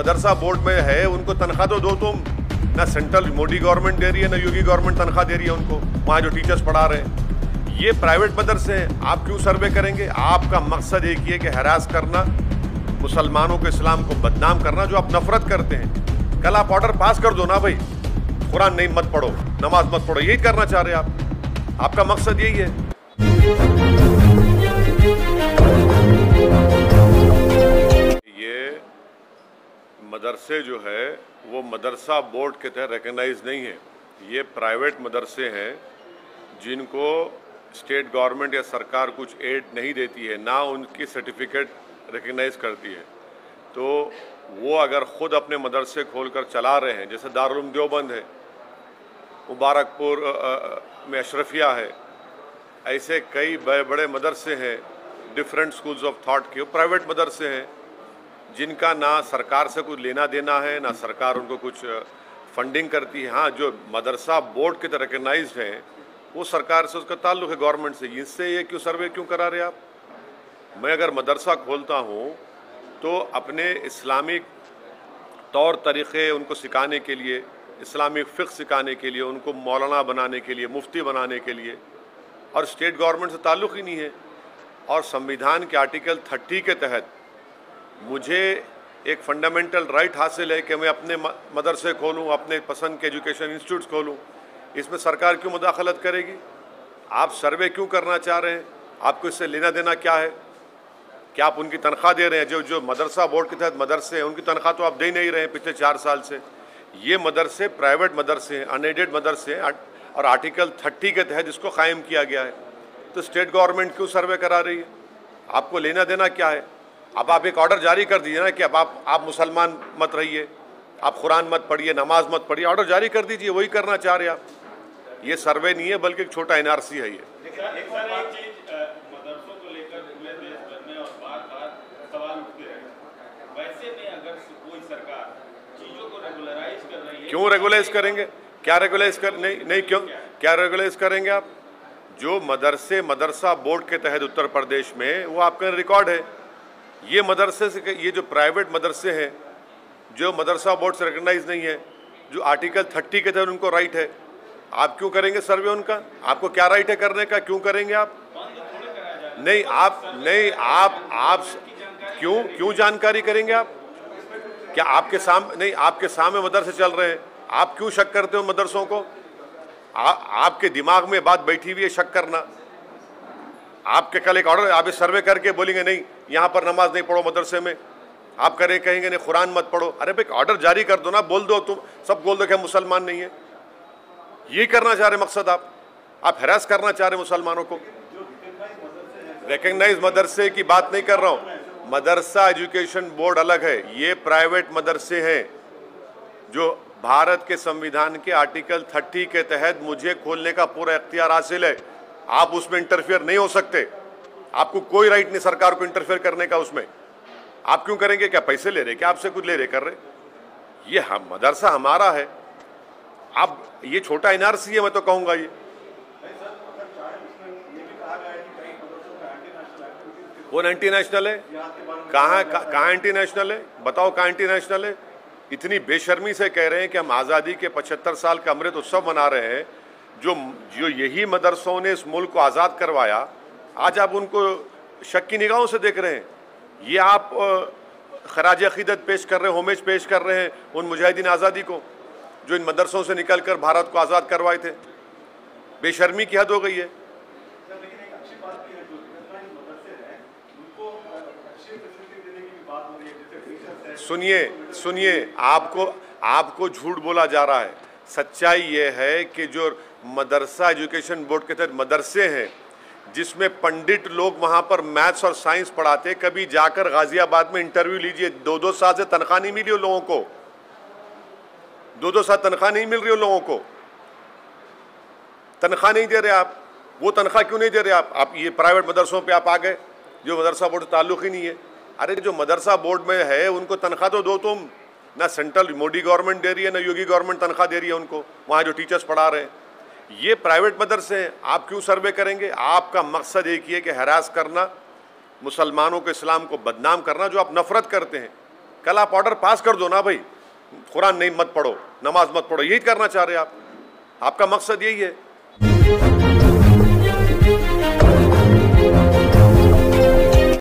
मदरसा board में है, उनको तनख्वाह तो दो तुम। ना सेंट्रल मोदी गवर्नमेंट दे रही है, ना योगी गवर्नमेंट तनख्वाह दे रही है उनको। वहाँ जो टीचर्स पढ़ा रहे हैं। ये प्राइवेट मदरसे हैं, आप क्यों सर्वे करेंगे? आपका मकसद एक ही है कि हरास करना, मुसलमानों को इस्लाम को बदनाम करना, जो आप नफरत करते हैं। कल आप ऑर्डर पास कर दो ना भाई। कुरान नहीं मत पढ़ो, नमाज़ मत पढ़ो, यही करना चाह रहे आप। आपका मकसद यही है। मदरसे जो है, वो मदरसा बोर्ड के तहत रिकगनाइज नहीं है। ये प्राइवेट मदरसे हैं, जिनको स्टेट गवर्नमेंट या सरकार कुछ एड नहीं देती है, ना उनकी सर्टिफिकेट रिकगनाइज करती है। तो वो अगर ख़ुद अपने मदरसे खोलकर चला रहे हैं, जैसे दारुल देवबंद है, मुबारकपुर में अशरफिया है, ऐसे कई बड़े बड़े मदरसे हैं डिफरेंट स्कूल्स ऑफ़ थॉट के प्राइवेट मदरसे हैं। जिनका ना सरकार से कुछ लेना देना है, ना सरकार उनको कुछ फंडिंग करती है। हाँ जो मदरसा बोर्ड के तरह रिकगनाइज हैं, वो सरकार से उसका ताल्लुक है गवर्नमेंट से। इससे ये क्यों सर्वे क्यों करा रहे आप? मैं अगर मदरसा खोलता हूँ तो अपने इस्लामिक तौर तरीक़े उनको सिखाने के लिए, इस्लामिक फ़िक्र सिखाने के लिए, उनको मौलाना बनाने के लिए, मुफ्ती बनाने के लिए, और स्टेट गवर्नमेंट से ताल्लुक़ ही नहीं है। और संविधान के आर्टिकल थर्टी के तहत मुझे एक फंडामेंटल राइट हासिल है कि मैं अपने मदरसे खोलूँ, अपने पसंद के एजुकेशन इंस्टीट्यूट्स खोलूँ। इसमें सरकार क्यों मुदाखलत करेगी? आप सर्वे क्यों करना चाह रहे हैं? आपको इससे लेना देना क्या है? क्या आप उनकी तनख्वाह दे रहे हैं? जो जो मदरसा बोर्ड के तहत मदरसे हैं, उनकी तनख्वाह तो आप दे नहीं रहे हैं पिछले चार साल से। ये मदरसे प्राइवेट मदरसे हैं अनएडेड मदरसे हैं और आर्टिकल थर्टी के तहत इसको कायम किया गया है। तो स्टेट गवर्नमेंट क्यों सर्वे करा रही है? आपको लेना देना क्या है? अब आप एक ऑर्डर जारी कर दीजिए ना कि अब आप आप मुसलमान मत रहिए आप कुरान मत पढ़िए नमाज़ मत पढ़िए ऑर्डर जारी कर दीजिए वही करना चाह रहे आप। ये सर्वे नहीं है बल्कि एक छोटा एनआरसी है ये। क्यों रेगुलाइज करेंगे? क्या रेगुलाइज कर नहीं नहीं क्यों? क्या? रेगुलाइज करेंगे आप? जो मदरसे मदरसा बोर्ड के तहत उत्तर प्रदेश में वो आपका रिकॉर्ड है। ये मदरसे से ये जो प्राइवेट मदरसे हैं जो मदरसा बोर्ड से रिकगनाइज नहीं है जो आर्टिकल थर्टी के तहत उनको राइट है आप क्यों करेंगे सर्वे उनका? आपको क्या राइट है करने का? क्यों करेंगे आप? नहीं आप नहीं आप आप क्यों क्यों जानकारी करेंगे आप? क्या आपके सामने नहीं आपके सामने मदरसे चल रहे हैं? आप क्यों शक करते हो मदरसों को? आ, आपके दिमाग में बात बैठी हुई है शक करना। आपके कल एक ऑर्डर आप सर्वे करके बोलेंगे, नहीं, यहाँ पर नमाज़ नहीं पढ़ो मदरसे में। आप करें, कहेंगे, नहीं, कुरान मत पढ़ो। अरे भाई ऑर्डर जारी कर दो ना, बोल दो तुम, सब बोल दो कि हम मुसलमान नहीं है। ये करना चाह रहे मकसद आप। आप हरास करना चाह रहे मुसलमानों को। रिकग्नाइज मदरसे की बात नहीं कर रहा हूँ। मदरसा एजुकेशन बोर्ड अलग है। ये प्राइवेट मदरसे हैं जो भारत के संविधान के आर्टिकल 30 के तहत मुझे खोलने का पूरा इख्तियार हासिल है। आप उसमें इंटरफेयर नहीं हो सकते। आपको कोई राइट नहीं सरकार को इंटरफेयर करने का उसमें। आप क्यों करेंगे? क्या पैसे ले रहे क्या आपसे कुछ ले रहे कर रहे? ये हम मदरसा हमारा है। अब ये छोटा एनआरसी है, मैं तो कहूँगा ये। कौन एंटी नेशनल है? कहाँ कहाँ एंटी नेशनल है? बताओ कहाँ एंटी नेशनल है। इतनी बेशर्मी से कह रहे हैं कि हम आज़ादी के 75 साल का अमृत उत्सव मना रहे हैं। जो जो यही मदरसों ने इस मुल्क को आज़ाद करवाया आज आप उनको शक की निगाहों से देख रहे हैं। ये आप खराज अकीदत पेश कर रहे हैं होमेज पेश कर रहे हैं उन मुजाहिदीन आज़ादी को जो इन मदरसों से निकल कर भारत को आज़ाद करवाए थे। बेशर्मी की हद हो गई है। सुनिए सुनिए आपको आपको झूठ बोला जा रहा है। सच्चाई ये है कि जो मदरसा एजुकेशन बोर्ड के तहत मदरसे हैं, जिसमें पंडित लोग वहाँ पर मैथ्स और साइंस पढ़ाते कभी जाकर गाजियाबाद में इंटरव्यू लीजिए दो दो साल से तनख्वाह नहीं मिली उन लोगों को। दो दो साल तनख्वाह नहीं मिल रही उन लोगों को। तनख्वाह नहीं दे रहे आप। वो तनख्वाह क्यों नहीं दे रहे आप? आप ये प्राइवेट मदरसों पे आप आ गए, जो मदरसा बोर्ड से ताल्लुक़ ही नहीं है। अरे, जो मदरसा बोर्ड में है, उनको तनख्वाह तो दो तुम। ना सेंट्रल मोदी गवर्नमेंट दे रही है, ना योगी गवर्नमेंट तनख्वाह दे रही है उनको। वहाँ जो टीचर्स पढ़ा रहे हैं। ये प्राइवेट मदरसे हैं आप क्यों सर्वे करेंगे? आपका मकसद एक ही है कि हरास करना, मुसलमानों के इस्लाम को बदनाम करना जो आप नफरत करते हैं। कल आप ऑर्डर पास कर दो ना भाई। कुरान नहीं मत पढ़ो, नमाज़ मत पढ़ो, यही करना चाह रहे आप। आपका मकसद यही है।